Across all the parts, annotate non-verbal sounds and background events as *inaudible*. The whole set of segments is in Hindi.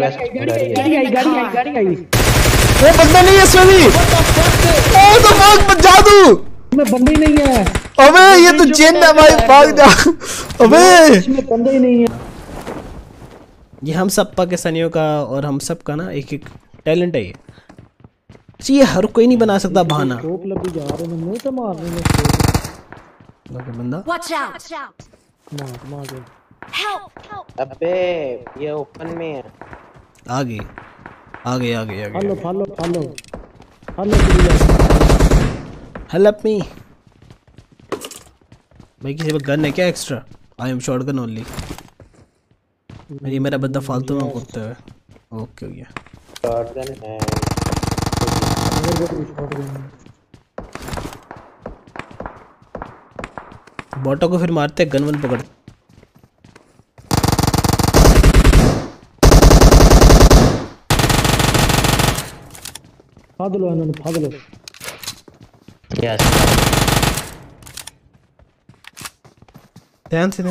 गाड़ी आई गाड़ी आई गाड़ी आई वो बंदा नहीं है ओ तो जादू! इसमें बंदे ही नहीं है। अबे ये तो जिन है। भाई भाग जा। अबे! इसमें बंदे ही नहीं है। ये हम सब पाकिस्तानियों का और हम सब का ना एक एक टैलेंट है ये। ये हर कोई नहीं बना सकता बहाना। हैं बंदा। मार मार! अबे ये ओपन में है। आ गई आ गई आ गई आ follow follow follow follow help me भाई किसी पे गन है क्या extra I am shot gun only ये मेरा बंदा फालतू में कूदता है। ओके हो गया। शॉटगन है। बॉटो को फिर मारते हैं गन वन पकड़ Padlo and yes Yes. Dance in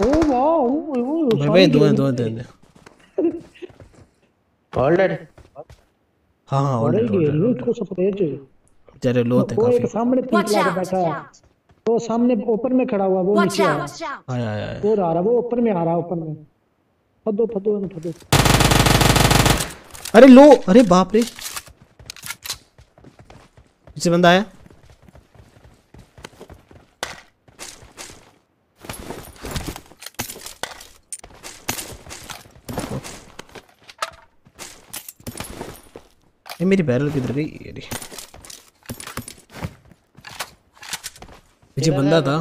Oh wow! Oh oh, भाई दो हैं दो हैं दो हैं ऑर्डर हाँ हाँ ऑर्डर लूट को सब चाहिए जरे लो है काफ़ी सामने पीछे आ बैठा है वो सामने ऊपर में खड़ा हुआ वो नीचे आया आया आया वो आ रहा वो ऊपर में आ रहा ऊपर में फदो फदो फदो अरे लो अरे बाप रे। पीछे बंदा आया। ये मेरी बैरल किधर गई? ये रही पीछे बंदा था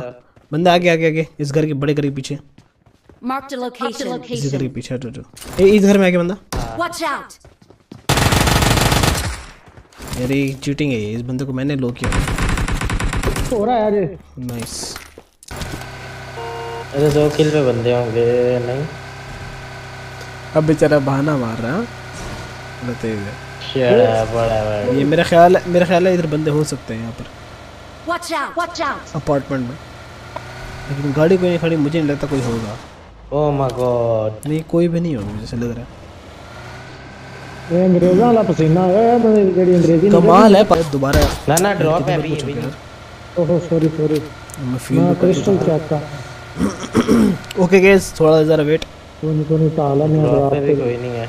बंदा आगे आगे आगे। इस घर के बड़े घर के पीछे। Marked a location. इस घर के पीछे हटो हटो ए इस घर में आगे बंदा। Watch out! मेरी चीटिंग है इस बंदे को मैंने लो किया। हो रहा है यार नाइस अरे दो किल पे बंदे होंगे नहीं? अब बेचारा बहाना मार रहा है बड़ा ये मेरा ख्याल है मेरा ख्याल है इधर बंदे हो सकते हैं यहाँ पर। Watch out! Watch out! Apartment में। लेकिन गाड़ी कोई नहीं खड़ी मुझे नहीं लगता कोई होगा। ओ माय गॉड नहीं कोई भी नहीं होगा मुझे लग रहा है। ये अंग्रेजा वाला पसीना है जेडी अंग्रेज़ी कमाल है पर दोबारा ना ना ड्रॉप है अभी अभी ओहो सॉरी सॉरी मैं फील मैं क्रिस्टल चेक का ओके गाइस थोड़ा ज़रा वेट नहीं ताला नहीं ड्रॉप पे भी कोई नहीं है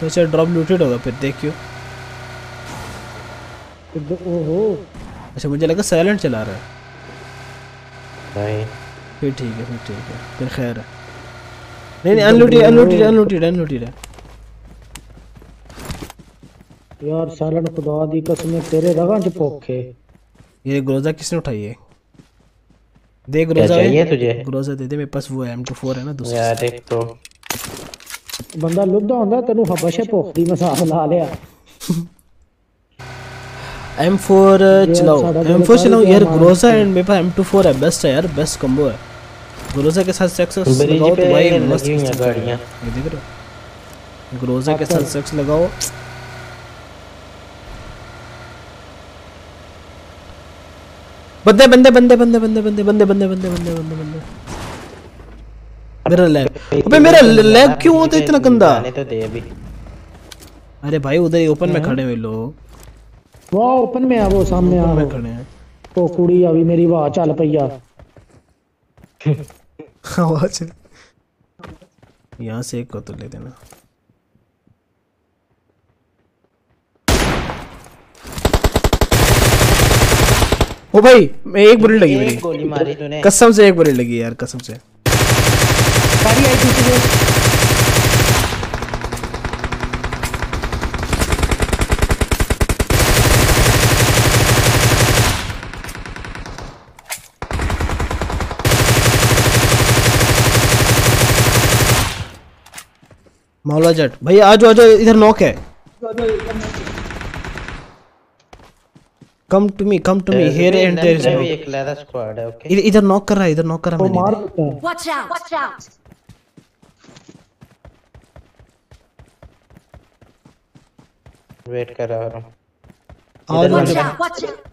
तो अच्छा ड्रॉप लूटेड होगा फिर देखियो ओहो अच्छा मुझे लगा साइलेंट चला रहा है नहीं फिर ठीक है फिर ठीक है फिर खैर है नहीं नहीं अनलूटेड अनलूटेड अनलूटेड अनलूटेड है यार सालन खुदा दी कसम तेरे रगा च पोखे ये ग्रोजा किसने उठाई है? दे ग्रोजा चाहिए तुझे? ग्रोजा दे दे मेरे पास वो M24 है ना दूसरा यार देख तो। बंदा लुद्दा होंदा तेनु हबशे पोखदी मसाल ला लिया। *laughs* M4 चलाओ। M4 चलाओ। यार ग्रोजा एंड मेरे पास M24 है बेस्ट है यार बेस्ट कॉम्बो है। ग्रोजा के साथ सेक्स लगाओ भाई मस्त गाड़ियाँ। ये देख रहे हो। ग्रोजा के अच्छा। साथ सेक्स लगाओ। बंदे बंदे बंदे बंदे बंदे बंदे बंदे बंदे बंदे बंदे बंदे बंदे मेरा लैग अबे मेरा लैग क्यों होता है इतना गंदा तो दे अभी अरे भाई उधर ही ओपन में खड़े हैं लोग वाह ओपन में है वो सामने आ में खड़े हैं तो कुड़ी अभी मेरी वाह चल पैया चल यहाँ से एक को तो ले देना ओ भाई मैं एक बुलेट लगी मेरी। गोली मारी तूने। कसम से एक बुलेट लगी यार कसम से। सारी आई तुझे। मौला जट भाई आज आज इधर नॉक है। Come to me come to me here and there is no एक लेदर स्क्वाड है ओके इधर नॉक कर रहा है इधर नॉक कर रहा है मैंने मार watch out watch out wait कर रहा हूँ और वॉच आउट वॉच आउट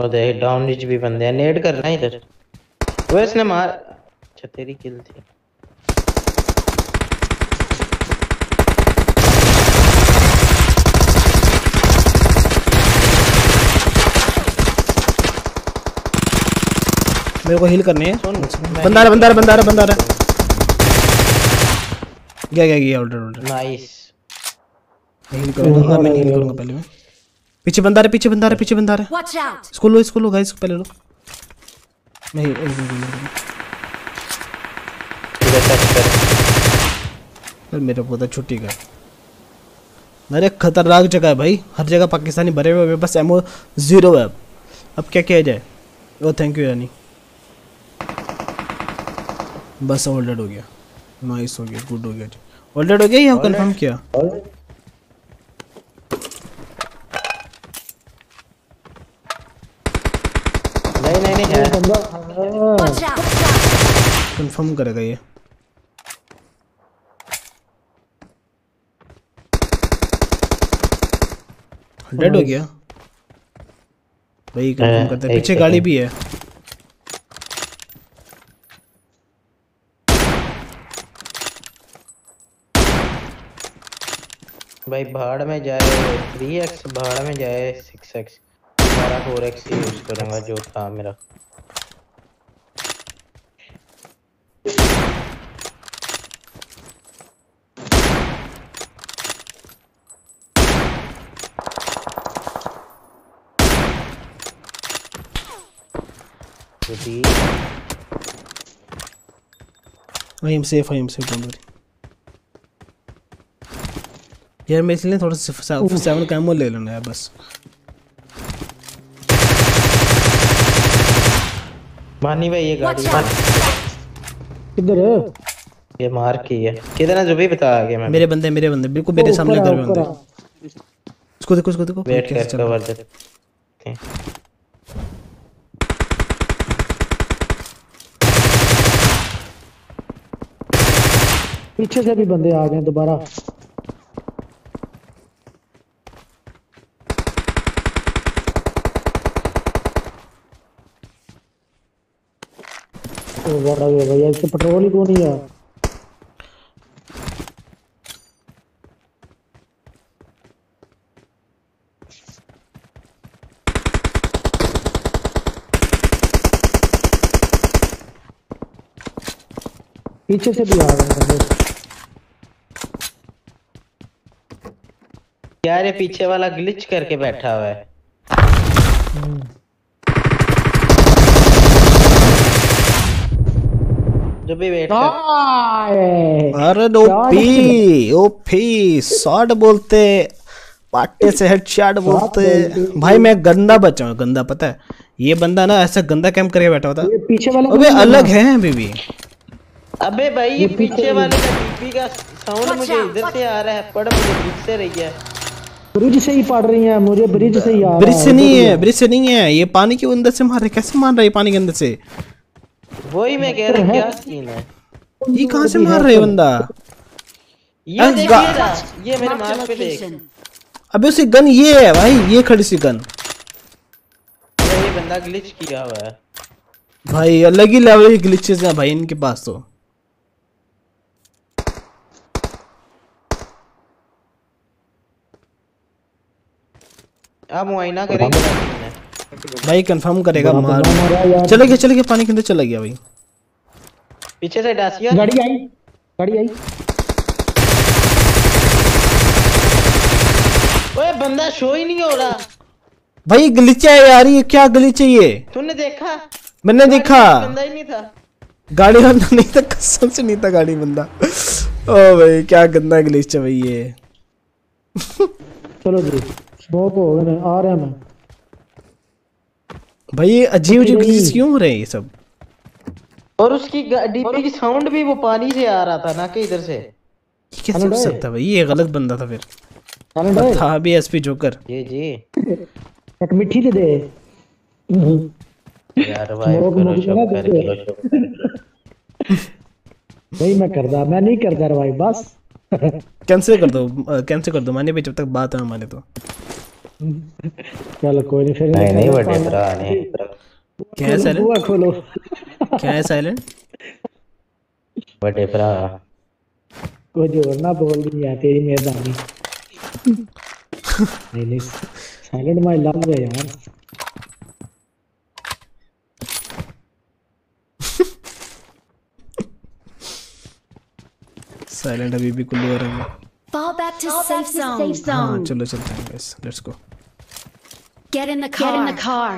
वो डाउन भी बंदे हैं। नेड कर रहा है इधर। वो इसने मार अच्छा तेरी किल थी। मेरे को हील करनी है। बंदा रहा बंदा रहा बंदा रहा बंदा रहा। गया गया गया ऑर्डर ऑर्डर नाइस हील करूँगा मैं हील करूँगा पहले मैं। पीछे बंदा रहा पीछे बंदा रहा पीछे बंदा रहा। Watch out! इसको लो इसको लो गाइस पहले लो। मैं heal- heal- heal- heal- इधर टच कर। यार मेरे तो छुट्टी का मेरे खतरनाक जगह है भाई। हर जगह पाकिस्तानी भरे हुए हैं, बस एमओ ज़ीरो है। अब अब क्या किया जाए? ओ थैंक यू यानी। बस ऑल्डेड हो गया। नाइस हो गया गुड हो गया जी ऑल्डेड हो गया या कंफर्म किया? नहीं नहीं नहीं! कंफर्म करेगा ये। डेड हो गया। भाई कंफर्म करते हैं। पीछे गाड़ी भी है। भाई भाड़ में जाए थ्री एक्स भाड़ में जाए सिक्स एक्स हमारा फोर एक्स यूज़ करूँगा, जो था मेरा। I am safe I am safe यार मैं इसलिए थोड़ा सा सेवन का एमओ ले लेना है बस। मानी भाई ये गाड़ी किधर है? ये मार की है किधर है जो भी बता आगे मैं मेरे बंदे मेरे बंदे बिल्कुल मेरे सामने इधर भी बंदे। इसको देखो इसको देखो। वेट कर कवर दे पीछे से भी बंदे आ गए दोबारा। ओ बड़ा भैया इससे पेट्रोल ही कौन ही है? पीछे से भी आ गए बंदे यार ये पीछे वाला ग्लिच करके बैठा हुआ है। जो भी वेट अरे ओपी ओपी शॉट बोलते पाटे से हेड शॉट बोलते। भाई मैं गंदा बचा हूँ गंदा पता है? ये बंदा ना ऐसा गंदा कैंप करके बैठा होता। ये पीछे वाले अबे अलग है अभी भी अबे भाई ये पीछे वाले का बीपी का साउंड मुझे इधर से आ रहा है पड़ मुझे ब्रिज से रही है। ब्रिज से ही पड़ रही हैं मुझे ब्रिज से ही आ रहा है ब्रिज से नहीं है ब्रिज से नहीं है ये पानी के अंदर से मार रहे कैसे मार रहा है पानी के अंदर से? वही मैं कह रहा क्या सीन है? ये कहाँ से मार रहा है बंदा? ये ना ये मेरे मार्क पे देख। अबे उसी गन ये है भाई ये खड़ी सी गन। ये बंदा ग्लिच किया हुआ है। भाई अलग ही लेवल की ग्लिचेस हैं भाई इनके पास तो। आप मुआयना करेंगे भाई कंफर्म करेगा मार। चले गया चले गया पानी के अंदर चला गया भाई। पीछे से डासिया गाड़ी आई गाड़ी आई। ओए बंदा शो ही नहीं हो रहा। भाई गलीचा है यार ये क्या गलीचा है ये? तूने देखा? मैंने देखा। बंदा ही नहीं था। गाड़ी बंदा नहीं था कसम से नहीं था गाड़ी बंदा। ओ भाई क्या गंदा गलीचा है भाई ये। चलो जी स्मोक हो गए आ रहे हैं मैं। भाई ये अजीब अजीब गलीच क्यों हो रहे हैं ये सब? और उसकी डीपी की साउंड भी वो पानी से आ रहा था ना कि इधर से? ये कैसे हो सकता है भाई? ये गलत बंदा था फिर। था भी एसपी जोकर जी जी। एक मिठी दे दे। *laughs* यार भाई करो शो कर करो शो नहीं मैं करदा मैं नहीं करदा भाई बस। *laughs* कैंसिल कर दो कैंसिल कर दो। माने भाई जब तक बात है हमारे तो। चल कोई नहीं फिर नहीं नहीं बड़े भरा ने क्या है साइलेंट बुआ खोलो। क्या है साइलेंट बड़े भरा कुछ और ना बोल दी यार तेरी मेहरबानी। नहीं नहीं साइलेंट माय लव है यार। साइलेंट अभी भी कुल्लू हो रहा है। Fall back to safe zone. हाँ चलो चलते हैं guys let's go Get in the car. Get in the car.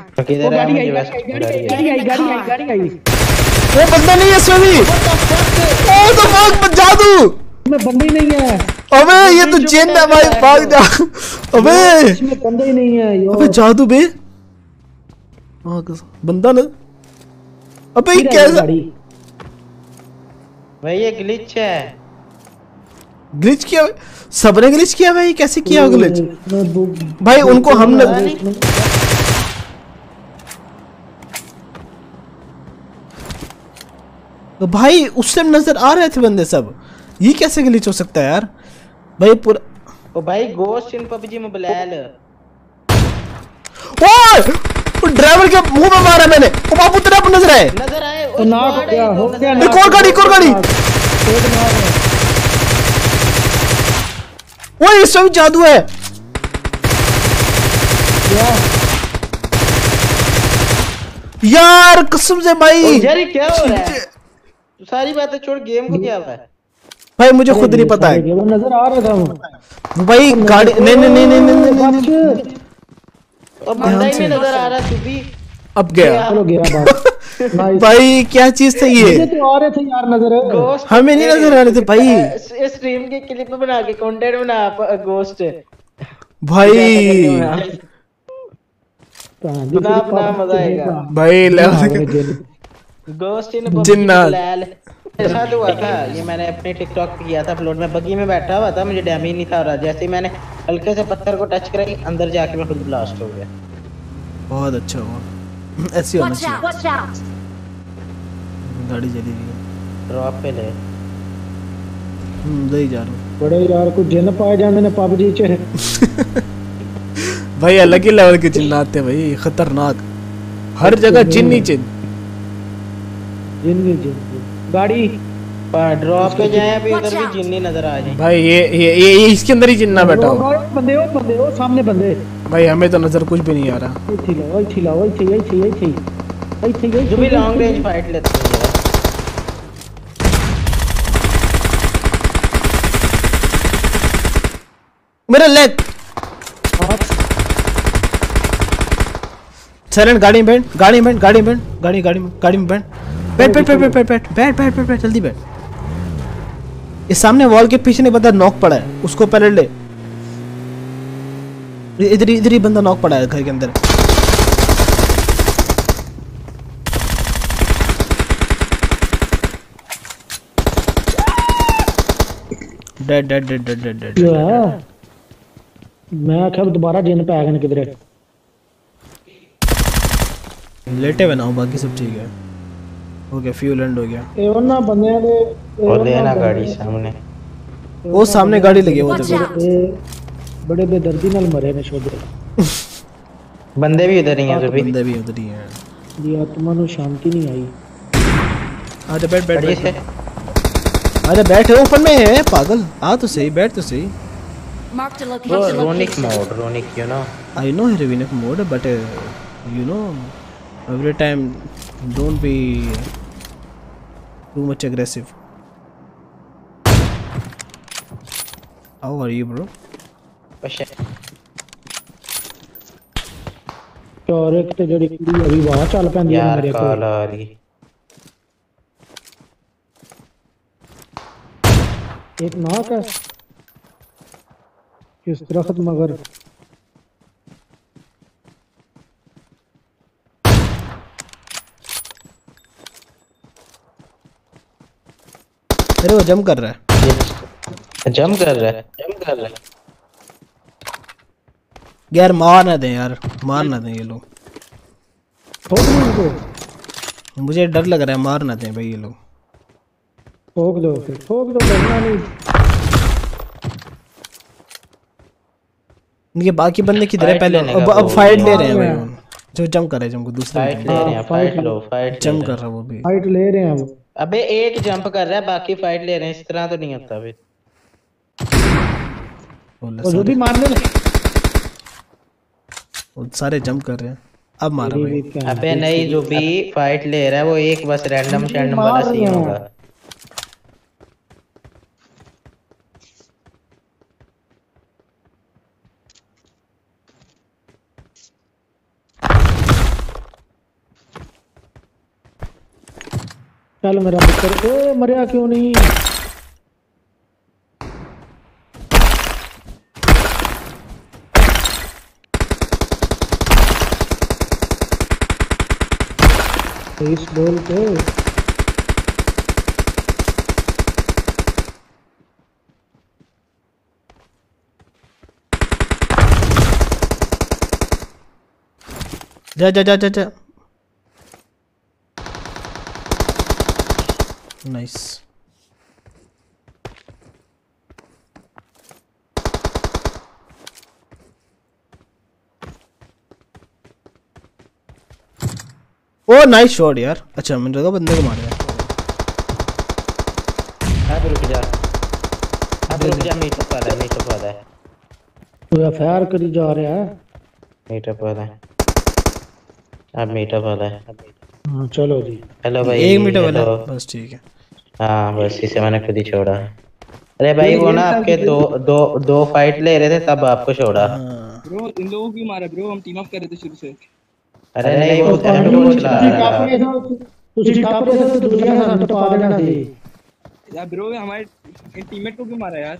है मुझे बस गाड़ी है Get in the car. गाड़ी आई वो बंदा नहीं है इसमें भी ओ तो भाग जादू! में बंदे ही नहीं है। अबे ये तो जिन है भाई भाग जा। अबे! इसमें बंदे ही नहीं है अबे जादू बे। हाँ, कस- बंदा ना। अबे ये कैसा भाई ये ग्लिच है। ग्लिच किया? सबने ग्लिच किया भाई? कैसे किया ग्लिच भाई उनको हमने तो भाई उस टाइम नज़र आ रहे थे बंदे सब। ये कैसे ग्लिच हो सकता है यार? भाई पूरा ओ भाई गोस्ट इन पबजी मोबाइल ओए! वो ड्राइवर के मुँह में मारा मैंने। ओ बाबू तेरा नज़र आए? नज़र आए तो नाक हो? गया हो गया एक और गाड़ी एक और गाड़ी। एक मार। ओए इसमें भी जादू है यार कसम से भाई यार ये क्या हो रहा है तू सारी बातें छोड़ गेम को क्या हुआ है भाई मुझे खुद नहीं पता है वो नज़र आ रहा था भाई गाड़ी नहीं नहीं नहीं नहीं नहीं नहीं, बंदा ही नहीं नज़र आ रहा तू भी अब गया चलो गया भाई क्या चीज़ था ये? तो आ रहे थे यार नज़र। हमें नहीं नज़र आ रहे थे भाई। इस स्ट्रीम के क्लिप बना के कंटेंट बना गोस्ट भाई। बना बना मज़ा आएगा। भाई लेवल गोस्ट इन जिन्नात। मेरे साथ हुआ था ये मैंने अपने टिकटॉक पे किया था अपलोड में। बगी में बैठा हुआ था मुझे डैमेज नहीं था हो रहा। जैसे ही मैंने हल्के से पत्थर को टच करा अंदर जाके मैं खुद ब्लास्ट हो गया। बहुत अच्छा हुआ। *laughs* ऐसी होना चाहिए। गाड़ी चली रही है ड्रॉप पे ले। हम्म, उधर ही जा रहा हूँ। बड़े यार कुछ जिन पाए जाते ने पबजी च। *laughs* भाई अलग ही लेवल के आते हैं भाई खतरनाक। हर जगह चिन्ह ही चिन्ह जिन भी जिन गाड़ी। पर ड्रॉप पे जाए अभी उधर भी. जिन्नी नज़र आ जाए। भाई ये ये इसके अंदर ही चिन्ह बैठा हो बंदे हो बंदे हो सामने बंदे। भाई हमें तो नज़र कुछ भी नहीं आ रहा। ठीक मेरा लेग गाड़ी में बैठ गाड़ी में बैठ गाड़ी में बैठ गाड़ी गाड़ी में गाड़ी में बैठ। बैठ बैठ बैठ बैठ बैठ बैठ बैठ बैठ जल्दी बैठ। इस सामने वॉल के पीछे नहीं पता नॉक पड़ा है उसको पहले ले। इधर ही इधर ही बंदा नॉक पड़ा है घर के अंदर। Dead dead dead dead dead dead मैं आखिर दोबारा जिन पे आ किधर लेटे बनाओ बाकी सब ठीक है। ओके फ्यूल एंड हो गया। ए वरना बंदे ने वो देना गाड़ी सामने। वो सामने गाड़ी लगी वो देखो। ਬੜੇ ਬੇਦਰਦੀ ਨਾਲ ਮਰੇ ਨੇ ਸ਼ੋਧੇ ਬੰਦੇ ਵੀ ਉਧਰ ਹੀ ਆ ਸਭੀ ਬੰਦੇ ਵੀ ਉਧਰ ਹੀ ਆ ਜੀ ਆਤਮਾ ਨੂੰ ਸ਼ਾਂਤੀ नहीं आई अरे बैठ बैठ बैठ अरे बैठ ओपन में है पागल आ तो सही बैठ तो सही Mark the location. Ronic mode, Ronic, you know. I know Ronic mode, but uh, you know, every time don't be too much aggressive. How are you, bro? ਚੋਰ ਇੱਕ ਤੇ ਜਿਹੜੀ ਕੁੜੀ ਅਭੀ ਵਾਹ ਚੱਲ ਪੈਂਦੀ ਹੈ यार ਮੇਰੇ कॉल ਕੋਲ आ रही एक नाक है किस दरख्त मगर अरे वो जंप कर रहा है जम कर रहा है जम कर रहा है यार मार ना दें यार मार ना दें ये लोग। ठोक दो उनको मुझे डर लग रहा है मार ना दें भाई ये लोग। ठोक दो फिर ठोक दो डरना नहीं। इनके बाकी बंदे किधर है? पहले अब अब फाइट ले रहे हैं भाई वो। जो जंप कर रहे हैं जंप दूसरे फाइट ले रहे हैं फाइट लो फाइट जंप कर रहा है वो भी। फाइट ले रहे हैं वो। अबे एक जंप कर रहा है बाकी फाइट ले रहे हैं इस तरह तो नहीं होता फिर और जो भी मारने लगे। वो सारे जंप कर रहे हैं। अब मारा भाई। अबे नहीं जो भी फाइट ले रहा है वो एक बस रैंडम शैंडम वाला सीन होगा। चल मेरा मित्र। ए मरिया क्यों नहीं? इस बॉल पे जा जा जा जा जा. नाइस ओ नाइस शॉट यार अच्छा मैंने लगा बंदे को मारा है अब रुक जा अब रुक जा मीटअप वाला है मीटअप वाला है तो एफआईआर करी जा रहा है। मीटअप वाला है अब मीटअप वाला है हाँ, चलो जी। हेलो भाई एक मिनट वाला। बस ठीक है। हाँ बस इसे मैंने खुद ही छोड़ा। अरे भाई वो ना आपके दो दो दो फाइट ले रहे थे तब आपको छोड़ा। हाँ। ब्रो इन लोगों को क्यों मारा ब्रो हम टीम अप कर रहे थे शुरू से। अरे नहीं वो तो एम2 चला रहा टॉप पे दुनिया का यार ब्रो हमारे टीममेट को क्यों मारा यार?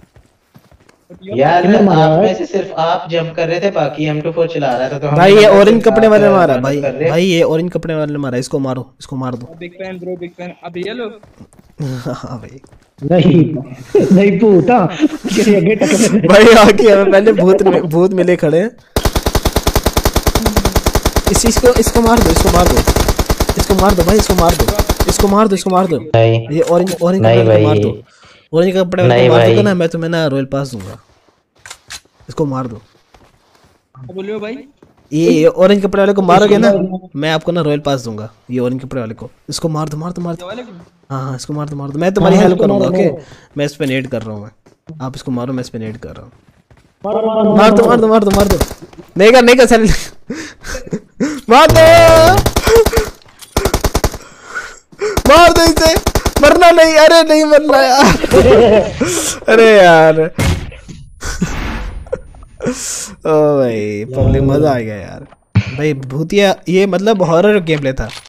यार आप में से सिर्फ़ आप जंप कर रहे थे बाकी M24 चला रहा था तो हम भाई ये ऑरेंज कपड़े वाले मारा भाई भाई ये ऑरेंज कपड़े वाले मारा इसको मारो इसको मार दो। Big fan bro big fan अब ये लो हाँ भाई। नहीं नहीं भूत *laughs* भाई आके हमें पहले भूत भूत मिले खड़े। हैं इस इसको इसको मार दो इसको मार दो इसको मार दो भाई इसको मार दो इसको मार दो इसको मार दो नहीं ये ऑरेंज ऑरेंज नहीं कपड़े मार दो ऑरेंज कपड़े वाले मार। दोगे ना मैं तुम्हें ना रॉयल पास दूँगा इसको मार दो क्या बोल रहे हो भाई ये ऑरेंज कपड़े वाले को मारोगे ना मैं आपको ना रॉयल पास दूँगा ये ऑरेंज कपड़े वाले को इसको मार दो मार दो मार दो वाले को हाँ हाँ इसको मार दो मार दो मैं तुम्हारी हाँ, हेल्प करूँगा ओके मैं इस पे नेट कर रहा हूँ मैं आप इसको मारो मैं इस पे नेट कर रहा हूँ मार दो मार। दो मार दो मार दो नहीं कर नहीं कर सर मार दो। मार दो इसे। मरना नहीं, अरे नहीं मरना यार। अरे यार। ओ भाई, पब्लिक मज़ा आ गया यार। भाई, भूतिया, ये मतलब हॉरर गेम प्ले था।